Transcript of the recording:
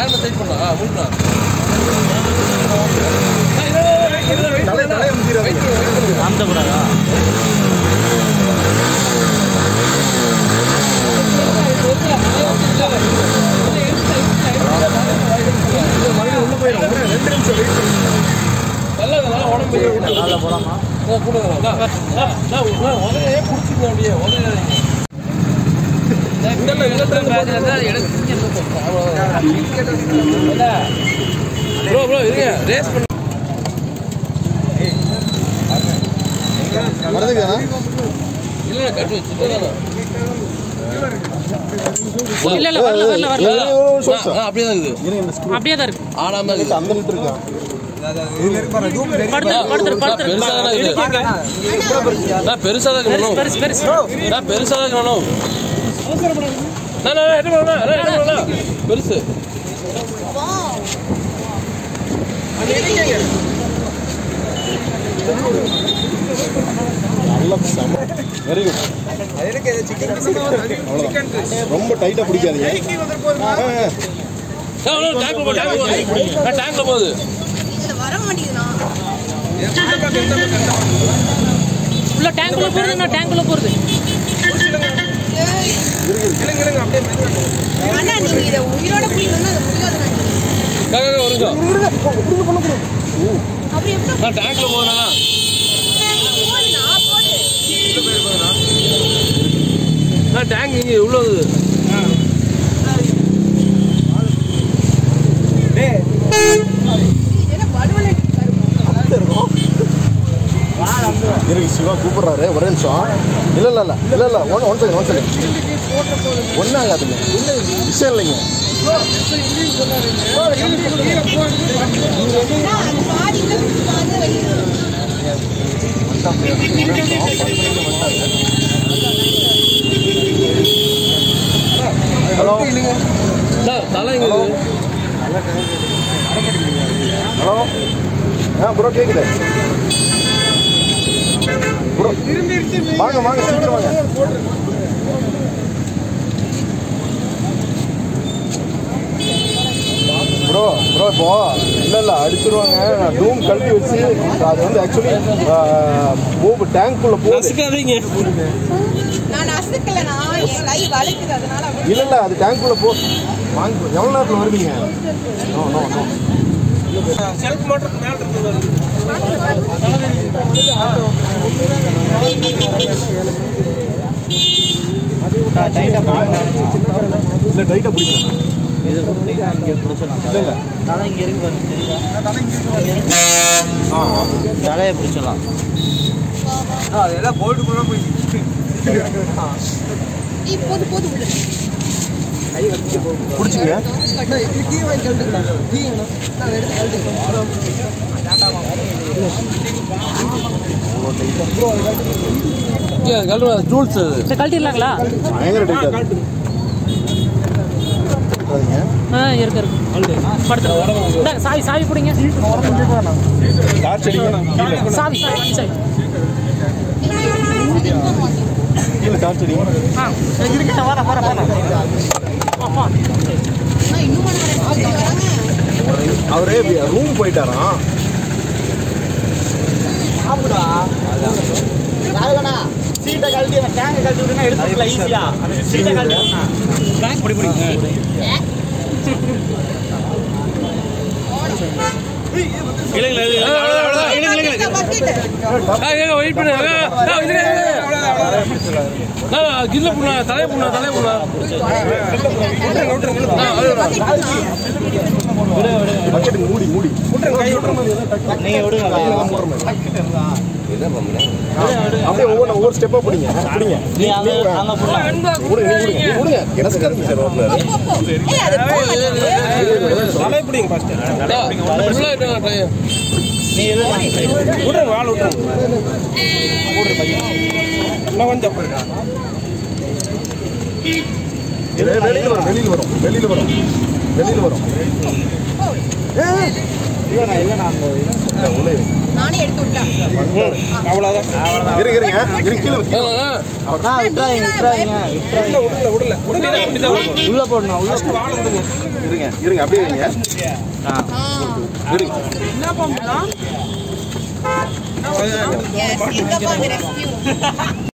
Hand tight பண்ணலாம் ஆ முந்திராதீங்க காமிச்சக்கூடாதா உள்ள போயிடும் ரெண்டு நிமிஷம் வெயிட் பண்ணுங்க உடம்பு உடனே பிடிச்சிங்க அப்படியே உடனே ப்ரோ ப்ரோ இருங்க. ரேஸ் பண்ண. வரதுங்களா இல்ல கட்டு வச்சுட்டு இல்ல இல்ல வரல வரல வரல. அப்படியே தான் இருக்குது. அப்படியே தான் இருக்கு. ஆடாம இருக்குது அந்த லிட்டர் இருக்கா? படுத்துரு படுத்துரு பெருசா படுத்துரு. தான் இருக்குது. நான் பெருசா தான் இருக்கணும் பெருசு நல்ல செம. வெரி குட் ரொம்ப டைட்டா பிடிக்காதீங்க. டேங்க்ல போகுது வர மாட்டேங்குதுண்ணா. உள்ள டேங்க்குள்ள போறது நான் டேங்க்குள்ள போறது அண்ணா நீங்க இதை உயிரோட பிடிக்கணும்னா அது முடியாது காக்கா வருங்க அப்படி எப்படி நான் டேங்க்ல போகுதுண்ணா நான் டேங்க் இங்க உள்ளது என்ன வலுவலை இருக்கு சிவா கூப்பிடுறாரு. ஒரே நிமிஷம். இல்ல இல்ல இல்ல. இல்ல இல்ல. One one second one second ஒன்றும் ஆகாதுங்க விஷயம் இல்லைங்க. ஹலோ. சார் தலை. ஹலோ. ஆ ப்ரோ கேக்குது. ப்ரோ வாங்க வாங்க சீக்கிரம் வாங்க. ப்ரோ ப்ரோ இப்போ இல்லை இல்லை அடிச்சிருவாங்க. நான் டூம் கழட்டி வச்சு அது வந்து ஆக்சுவலி மூவ் டேங்க்குள்ளே போகுது. நசுக்காதீங்க நான் நசுக்கலண்ணா என் கை வலிக்குது அதனால அப்படி இல்லை இல்லை அது டேங்க்குள்ளே போ வாங்க எவ்வளோ நேரத்தில் வருவீங்க? No no no self motor மேல இருக்குது இல்லை டைட்டாக பிடிக்கணும் இது இங்கே பிடிச்சிடலாம் இல்லை தலை இங்கே இருக்கு பாருங்க ஆ ஆ. தலையை பிடிச்சிடலாம். நீ போது போது விடு பிடிச்சிங்க கல்வா ஜூல்ஸ். கழட்டிடலாங்களா? பயங்கர டைட்டாக ஆ இருக்கு இருக்கு. இந்தாங்க, சாவி சாவி பிடிங்க. சாவி சாவி சாவி கீழே டார்ச் அடிங்க ஆ இருக்கேன் வர வர வர அப்பா நான் இன்னும் வராங்க அவரே ரூம் போயிட்டாராம் சீட்டை கழட்டி டேங்கை கழட்டி விட்டுனா எடுத்துக்கலாம் ஈஸியா அந்த சீட்டை கழட்டி விட்டுனா பிடி பிடி. இளைஞர் வெயிட் பண்ணு கில்ல புண்ணா. தலைய புண்ணா தலைய புண்ணா மூடி மூடி நீங்க விடுங்க அப்படியே ஒவ்வொரு ஒவ்வொரு ஸ்டெப்பா பிடிங்க பிடிங்க நீ அங்க அங்க போடலாம் விடுங்க நீ விடுங்க நீ விடுங்க நசுக்காதீங்க சார் இன்னும் கொஞ்சம் வெளியில வரும் வெளியில வரும் வெளியில வரும் வெளியில வரும். உள்ளே போடணும் உள்ள இருங்க இருங்க. அப்படியே இருங்க. போங்க ரெஸ்கியூ